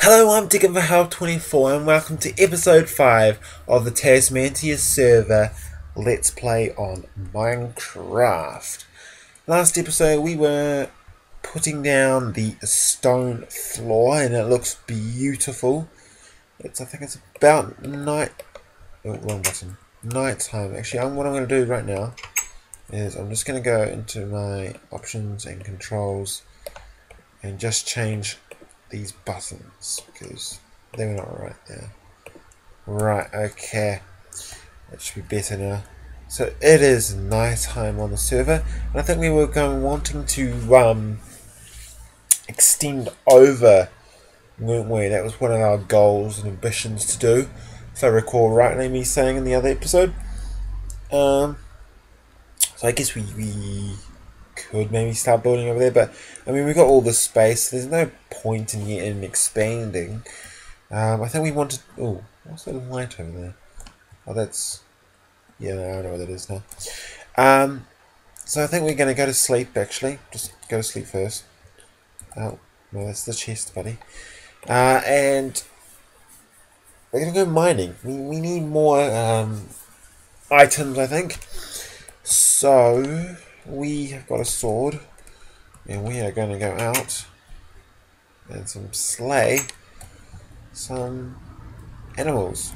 Hello, I'm Techinfohelp24 and welcome to episode 5 of the Tasmantis server Let's Play on Minecraft. Last episode we were putting down the stone floor and it looks beautiful. It's I think it's about night oh, wrong button. Night time. Actually I'm, what I'm gonna do right now is I'm just gonna go into my options and controls and just change these buttons because they were not right there. Right, okay. That should be better now. So it is night time on the server, and I think we were going wanting to um, extend over, weren't we? That was one of our goals and ambitions to do, if I recall rightly. Me saying in the other episode. Um, so I guess we we could maybe start building over there, but I mean, we've got all the space. There's no point in in expanding. Um, I think we wanted. Oh, what's that light over there? Oh, that's. Yeah, I don't know what that is now. Um, so I think we're going to go to sleep, actually. Just go to sleep first. Oh, no, that's the chest, buddy. Uh, and we're going to go mining. We, we need more um, items, I think. So, we have got a sword. And we are going to go out. And some slay some animals.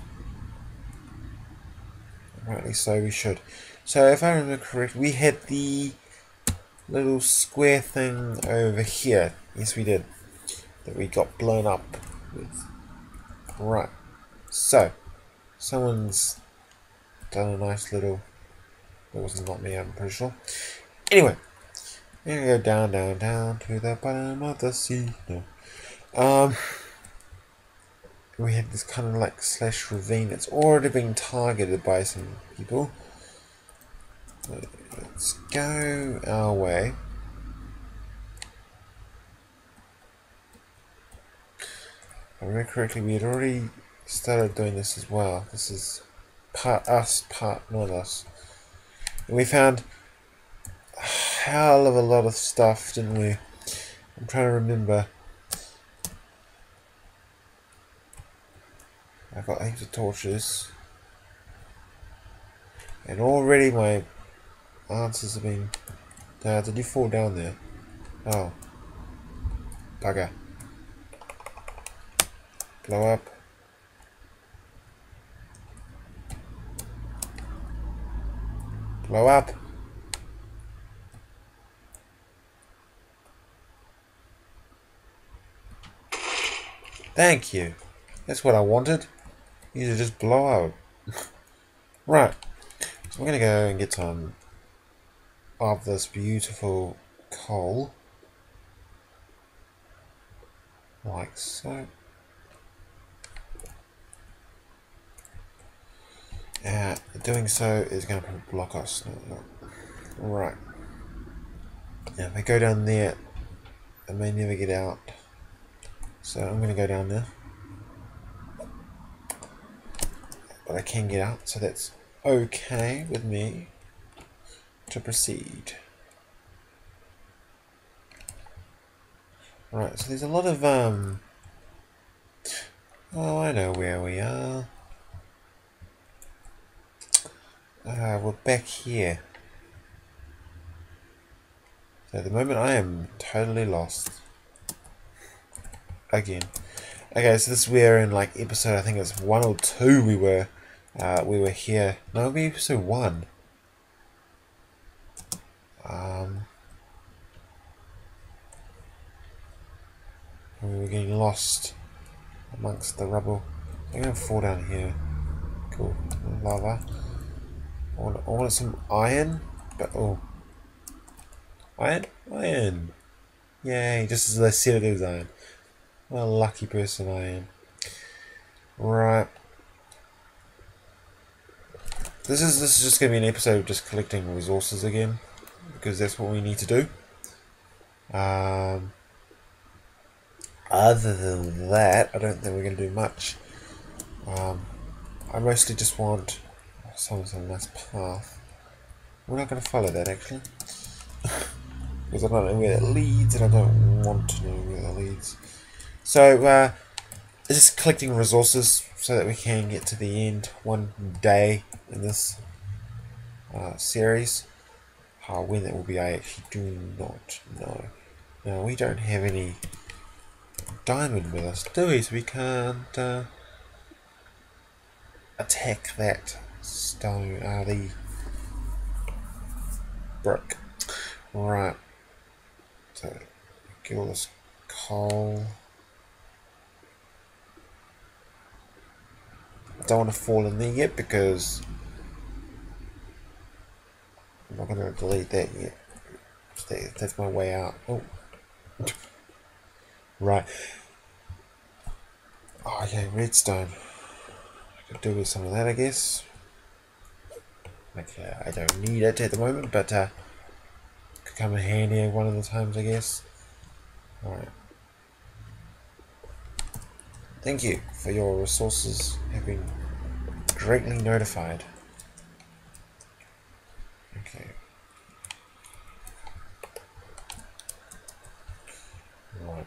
Rightly so we should. So if I remember correct we had the little square thing over here. Yes we did. That we got blown up with. Right. So someone's done a nice little it was not me I'm pretty sure Anyway, we're gonna go down, down, down to the bottom of the sea. No. Um, we have this kind of like slash ravine. It's already been targeted by some people. Let's go our way. If I remember correctly, we had already started doing this as well. This is part us, part not us. And we found hell of a lot of stuff, didn't we? I'm trying to remember. I've got heaps of torches. And already my answers have been... Uh, did you fall down there? Oh. Bugger. Blow up. Blow up. Thank you. That's what I wanted. You to just blow out. right. So we're going to go and get some of this beautiful coal. Like so. Uh, doing so is going to block us. Right. Now, if I go down there, I may never get out. So I'm going to go down there. But I can get out, so that's okay with me to proceed. Right, so there's a lot of, um... Oh, I know where we are. Uh, we're back here. So at the moment I am totally lost again. Okay, so this we're in like episode I think it's one or two we were uh, we were here. No, maybe episode one. Um, we were getting lost amongst the rubble. I'm gonna fall down here. Cool. Lava. I want, I want some iron, but oh. Iron? Iron! Yay, just as I said it was iron. What a lucky person I am. Right. This is this is just gonna be an episode of just collecting resources again. Because that's what we need to do. Um, other than that, I don't think we're gonna do much. Um, I mostly just want some some nice path. We're not gonna follow that actually. because I don't know where that leads and I don't want to know where that leads. So, uh, just collecting resources so that we can get to the end one day in this uh, series. How when that will be, I actually do not know. Now we don't have any diamond with us, do we? So we can't uh, attack that stone, uh, the brick. Right. So get all this coal. Don't want to fall in there yet because I'm not going to delete that yet. That's my way out. Oh. right. Oh, okay, redstone. I could do with some of that, I guess. Uh, I don't need it at the moment, but uh, could come in handy one of the times, I guess. Alright. Thank you for your resources have been greatly notified. Okay. Right.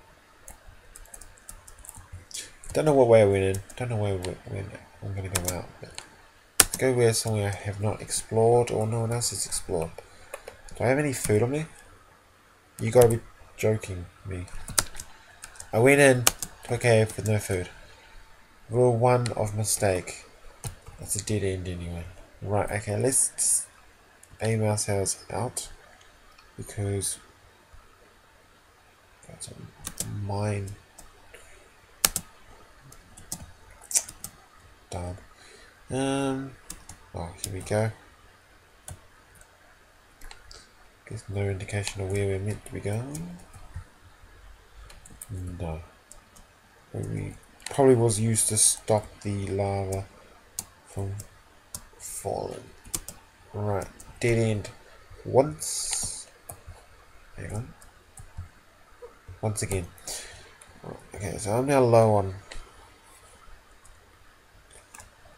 Don't know what way I went in. Don't know where when I'm going to go out. But go where somewhere I have not explored or no one else has explored. Do I have any food on me? You gotta be joking me. I went in to a cave with no food. Rule one of mistake. That's a dead end anyway. Right, okay, let's aim ourselves out because that's a mine done. Um oh here we go. There's no indication of where we're meant to be going. No. Probably was used to stop the lava from falling. Right, dead end. Once. Hang on. Once again. Okay, so I'm now low on.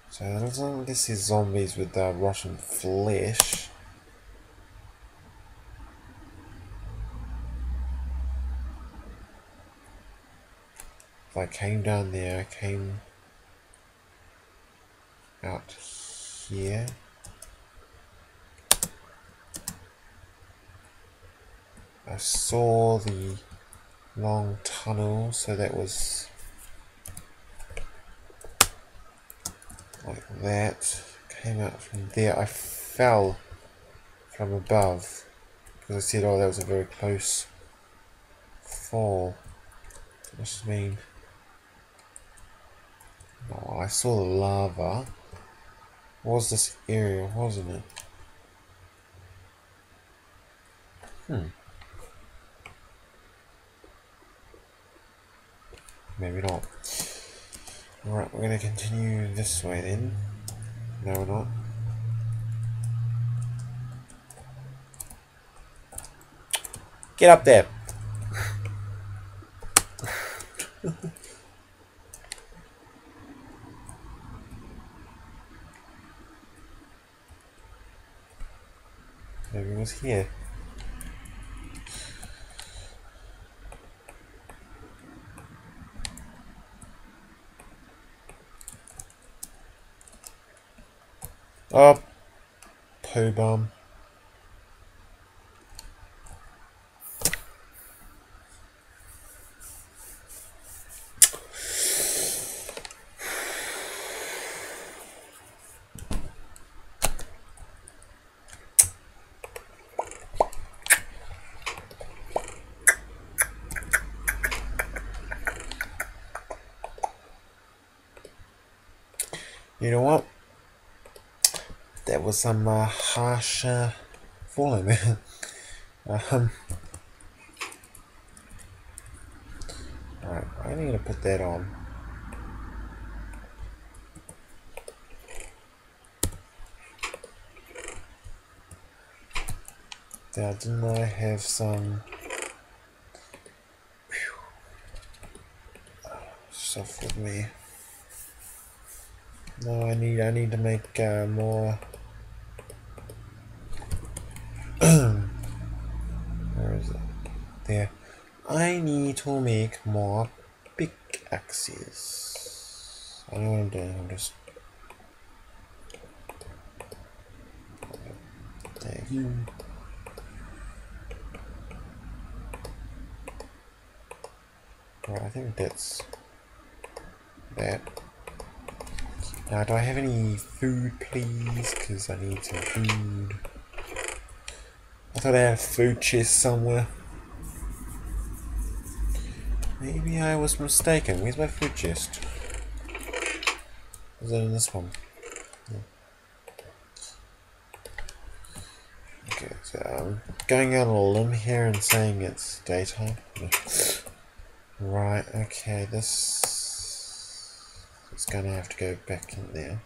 So this is zombies with uh, rotten flesh. I came down there, I came out here. I saw the long tunnel, so that was like that. Came out from there. I fell from above because I said, oh, that was a very close fall. This mean? Oh, I saw the lava. What was this area, wasn't it? Hmm. Maybe not. Alright, we're to continue this way then. No, we're not. Get up there! Was here. Oh, poo bomb. You know what? That was some uh, harsh uh, falling there. um, Alright, I'm going to put that on. Now, didn't I have some stuff with me? No, I need I need to make uh, more. Where is it? There. I need to make more pickaxes. I know what I'm doing, I'm just... There you Right, I think that's that. Now, do I have any food, please? Because I need some food. I thought I had a food chest somewhere. Maybe I was mistaken. Where's my food chest? Is it in this one? Okay, so I'm going out on a limb here and saying it's daytime. Right, okay, this is gonna have to go back in there.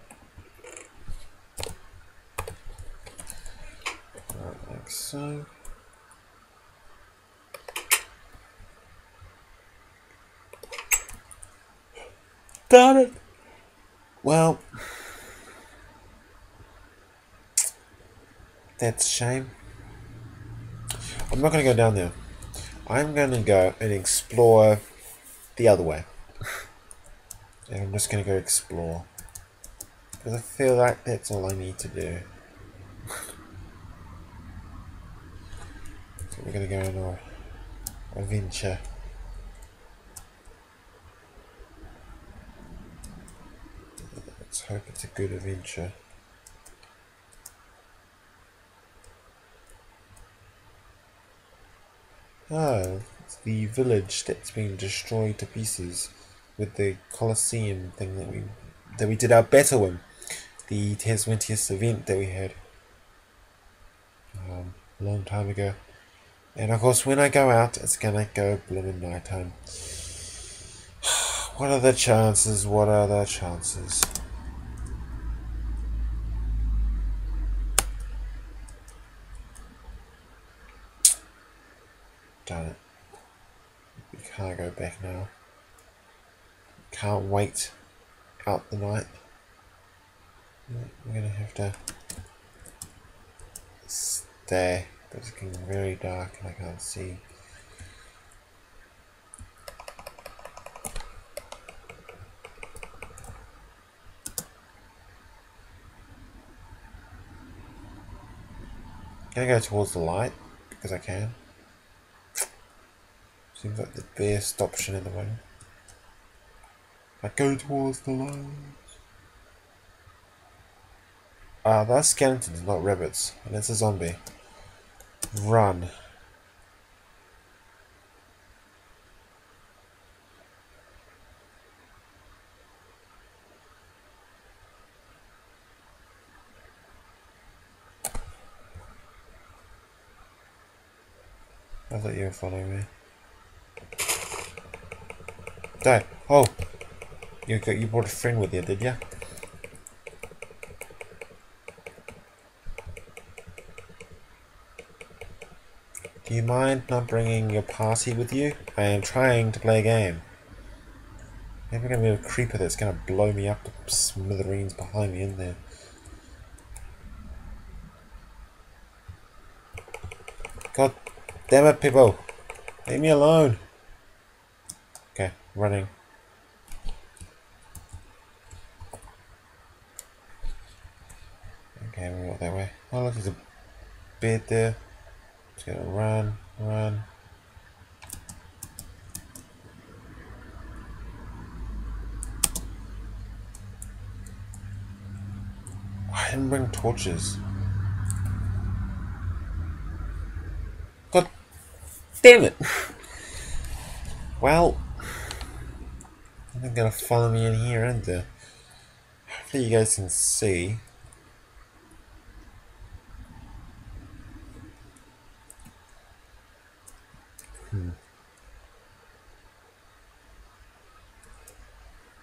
Right, like so. Darn it! Well, that's a shame. I'm not gonna go down there. I'm going to go and explore the other way. I'm just going to go explore. Because I feel like that's all I need to do. so we're going to go on our adventure. Let's hope it's a good adventure. Ah, it's the village that's been destroyed to pieces with the Colosseum thing that we that we did our battle in. The 20th event that we had um, a long time ago. And of course when I go out it's gonna go blooming night time. what are the chances? What are the chances? Darn it. We can't go back now. Can't wait out the night. We're gonna have to stay. It's getting very dark and I can't see. Gonna go towards the light because I can. Seems like the best option in the moment. I go towards the lights. Ah, that's skeletons, not rabbits. And it's a zombie. Run. I thought you were following me. Dad, oh, you got you brought a friend with you, did you? Do you mind not bringing your party with you? I am trying to play a game. Maybe I'm gonna be a creeper that's gonna blow me up to smithereens behind me in there. God damn it, people! Leave me alone! Okay, running. Okay, we walk that way. Oh look, there's a bed there. Just gotta run, run. I didn't bring torches. God damn it! well, they're gonna follow me in here, aren't they? Hopefully you guys can see.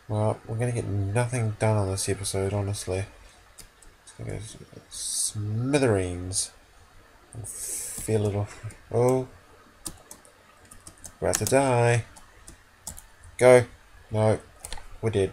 Well, we're gonna get nothing done on this episode, honestly. It's smithereens. Feel a little. Oh. About to die. Go. No, we did.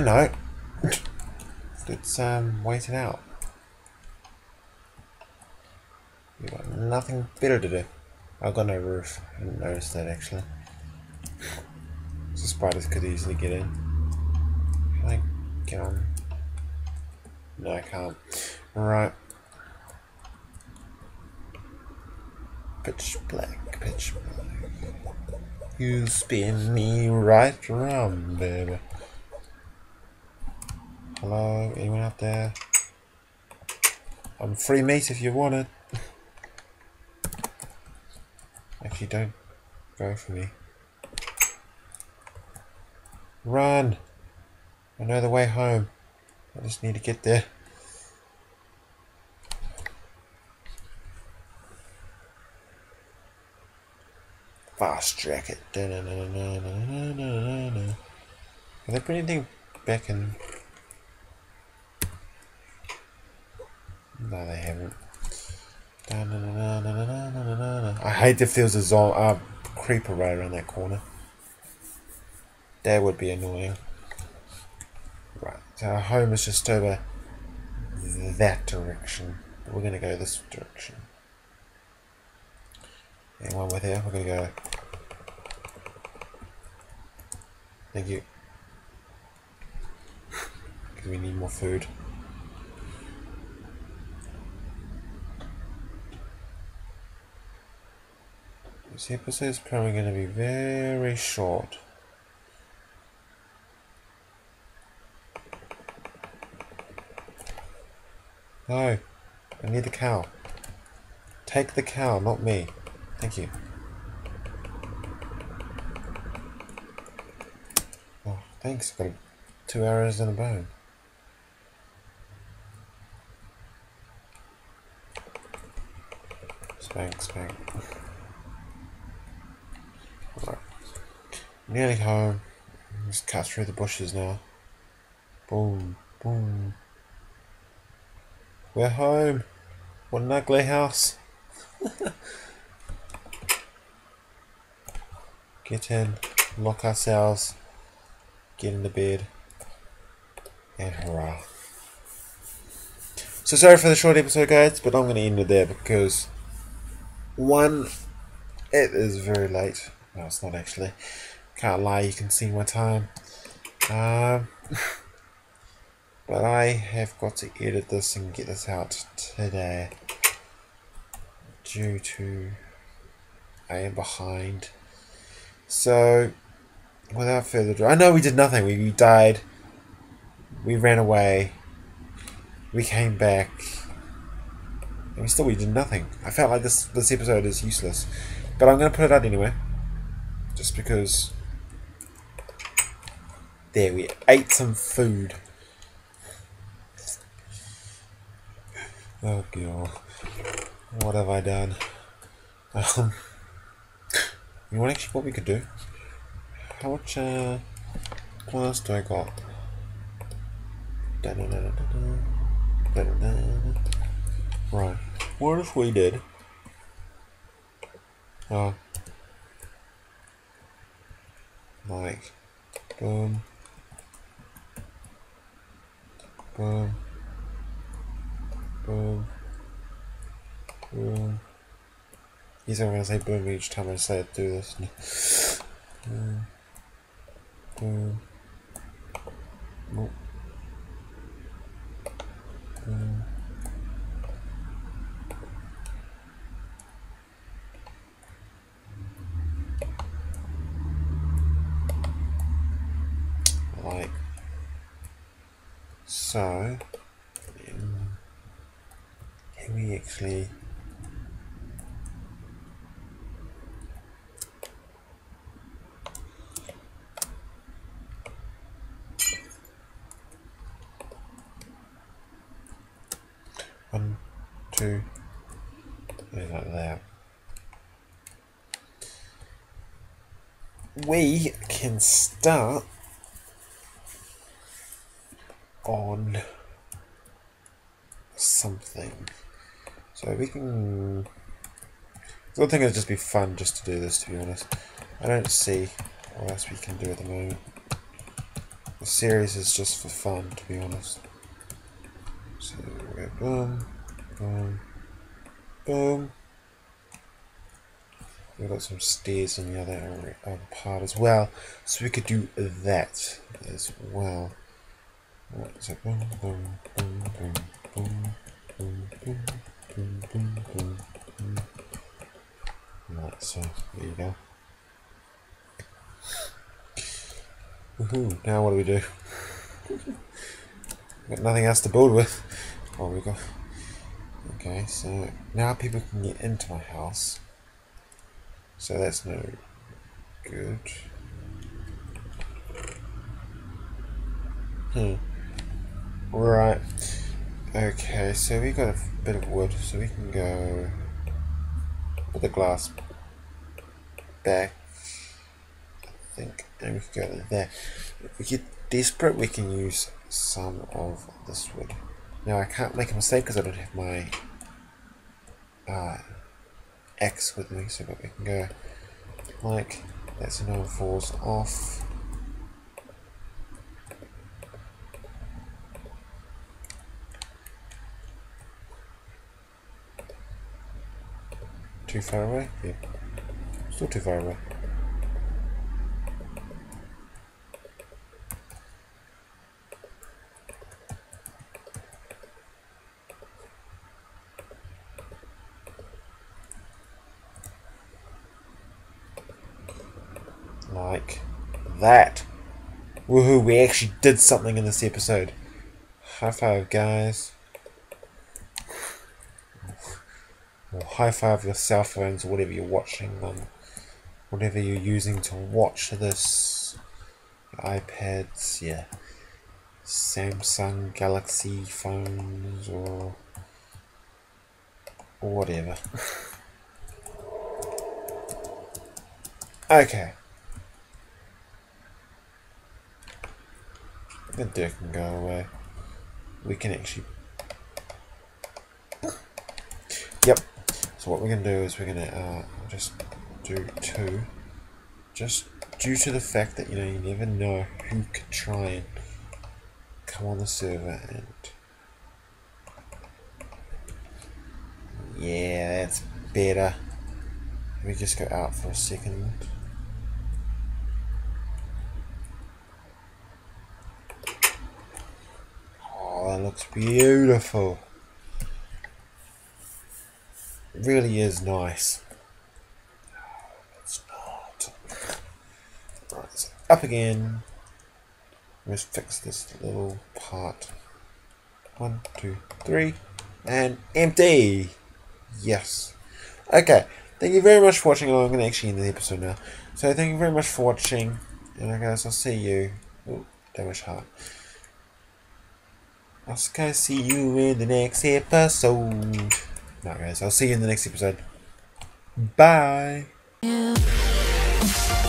That note, let's um, wait it out. You've got nothing better to do. I've got no roof. I didn't notice that actually. So spiders could easily get in. Can I get on? No, I can't. Right. Pitch black, pitch black. You spin me right round, baby. Hello, anyone out there? I'm free meat if you want it. Actually, don't go for me. Run! I know the way home. I just need to get there. Fast track it. Da-na-na-na-na-na-na-na. They put anything back in? No, they haven't. Da, na, na, na, I hate if there was a zombie uh, creeper right around that corner. That would be annoying. Right, our home is just over that direction. But we're going to go this direction. And while we're here, we're going to go. Thank you. Because we need more food. This episode is probably going to be very short. No, I need the cow. Take the cow, not me. Thank you. Oh, thanks. Got two arrows and a bone. Spank, spank. Nearly home. Just cut through the bushes now. Boom, boom. We're home. What an ugly house. Get in, lock ourselves, get in the bed, and hurrah. So sorry for the short episode, guys, but I'm going to end it there because one, it is very late. No, it's not actually. Can't lie, you can see my time. Um, but I have got to edit this and get this out today due to I am behind. So, without further ado, I know we did nothing. We, we died. We ran away. We came back. And we still we did nothing. I felt like this this episode is useless. But I'm going to put it out anyway. Just because... There, we ate some food. Oh god. What have I done? Um, you know what actually what we could do? How much uh what else do I got? Right. What if we did? Uh like boom boom. Boom. Boom. He's gonna say boom each time I say it this. boom. Boom. Boom So, can we actually one, two, like that. We can start on something. So we can... I think it'd just be fun just to do this, to be honest. I don't see what else we can do at the moment. The series is just for fun, to be honest. So we go boom, boom, boom. We've got some stairs in the other part as well, so we could do that as well. Right, so boom, boom, boom, boom, boom, boom, boom, boom, boom, boom, boom. Right, so there you go. Woohoo! Now what do we do? got nothing else to build with. Oh, we go. Okay, so now people can get into my house. So that's no good. Hmm. Right. Okay, so we got a bit of wood, so we can go put the glass back. I think, and we can go there. If we get desperate, we can use some of this wood. Now I can't make a mistake because I don't have my uh, axe with me, so but we can go like that's another falls off. Too far away? Yeah. Still too far away. Like that. Woohoo, we actually did something in this episode. High five, guys. Or high five your cell phones or whatever you're watching on. Whatever you're using to watch this. iPads, yeah. Samsung Galaxy phones or, whatever. okay. The dirt can go away. We can actually... Yep. So what we're going to do is we're going to uh, just do two. Just due to the fact that, you know, you never know who could try and come on the server and... Yeah, that's better. Let me just go out for a second. Oh, that looks beautiful. It really is nice. it's not. Right, up again. Let's fix this little part. One, two, three, and empty. Yes. Okay. Thank you very much for watching. Oh, I'm going to actually end the episode now. So thank you very much for watching. And I guess I'll see you. Oh, damage heart. I'll see you in the next episode. Alright guys, I'll see you in the next episode. Bye! Yeah.